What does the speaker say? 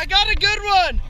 I got a good one.